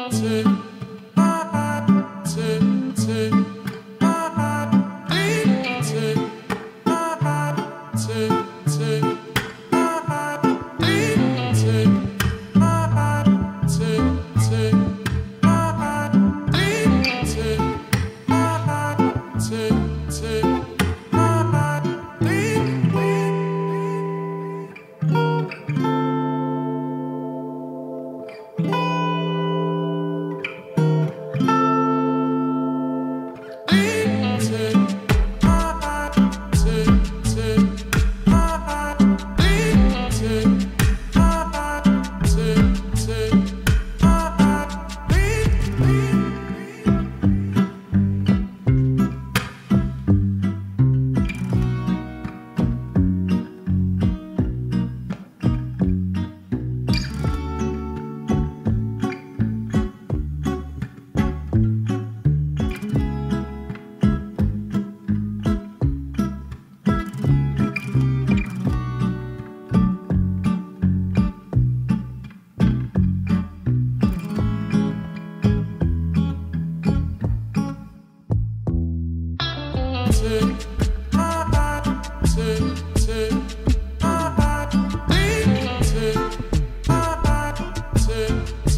mountain.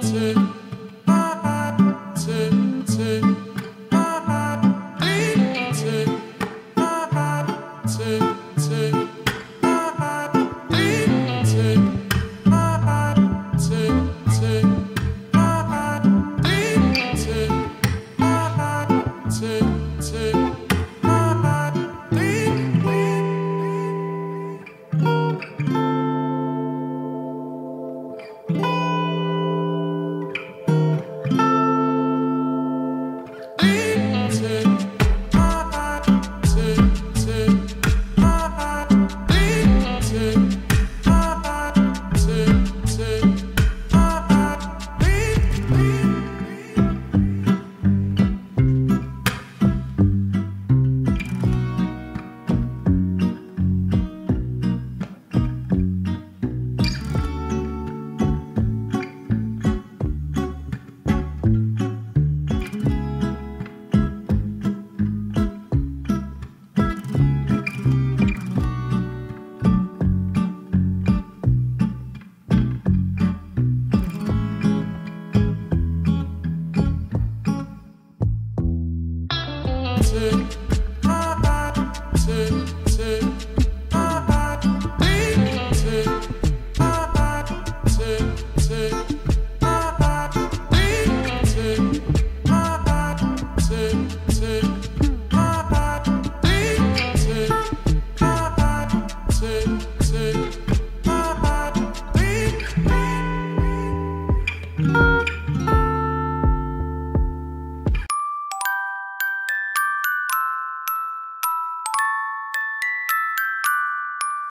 to